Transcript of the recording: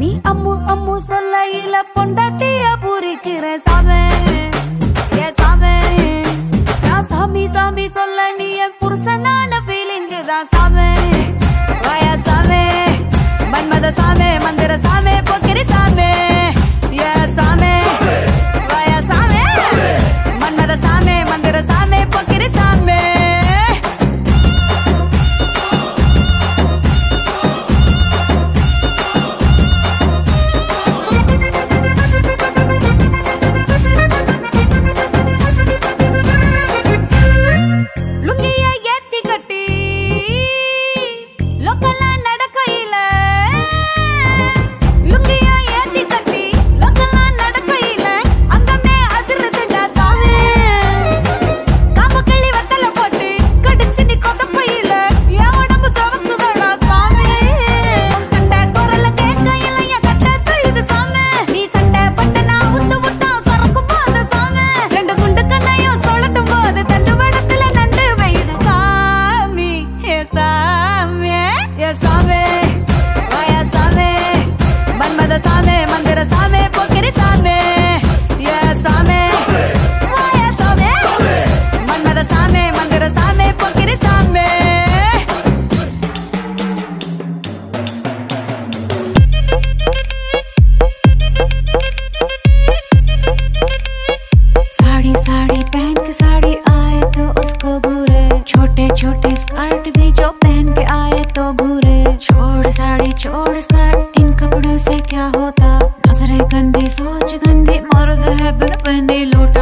நீ அம்மு அம்மு சொல்லையில பொண்டாட்டிய புரிக்கிற சாமி. ஏ சாமே நான் சாமி சாமி சொல்ல நீ என் புருஷனான ஃபீலிங் தான் சாமே. क्या होता? नजरे गंदी सोच गंदी मर्द है बन बने लोट